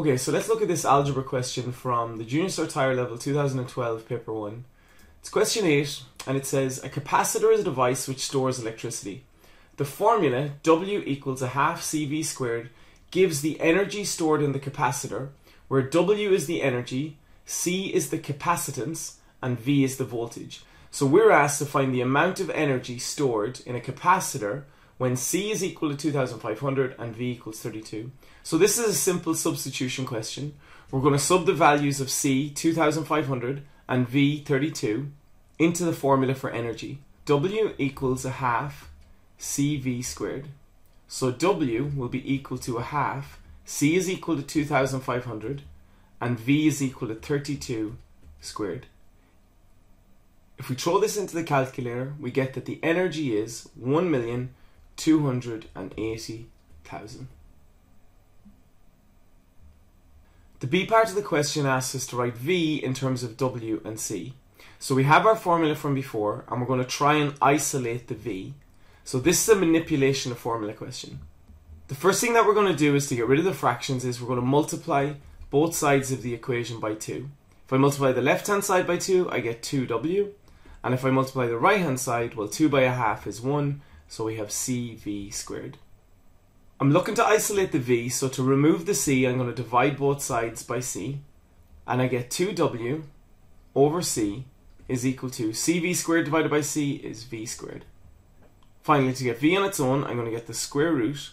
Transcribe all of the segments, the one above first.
Okay, so let's look at this algebra question from the Junior Higher Level 2012 Paper 1. It's question 8, and it says, A capacitor is a device which stores electricity. The formula, W equals a half CV squared, gives the energy stored in the capacitor, where W is the energy, C is the capacitance, and V is the voltage. So we're asked to find the amount of energy stored in a capacitor when C is equal to 2500 and V equals 32. So this is a simple substitution question. We're going to sub the values of C, 2500, and V, 32, into the formula for energy. W equals a half CV squared. So W will be equal to a half. C is equal to 2500 and V is equal to 32 squared. If we throw this into the calculator, we get that the energy is 1,280,000. The B part of the question asks us to write V in terms of W and C. So we have our formula from before and we're going to try and isolate the V. So this is a manipulation of formula question. The first thing that we're going to do is to get rid of the fractions is we're going to multiply both sides of the equation by 2. If I multiply the left hand side by 2, I get 2w. And if I multiply the right hand side, well 2 by a half is 1, so we have cv squared. I'm looking to isolate the v, so to remove the c, I'm going to divide both sides by c. And I get 2w over c is equal to cv squared divided by c is v squared. Finally, to get v on its own, I'm going to get the square root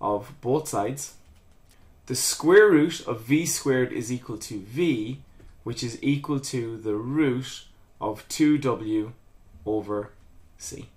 of both sides. The square root of v squared is equal to v, which is equal to the root of 2w over c.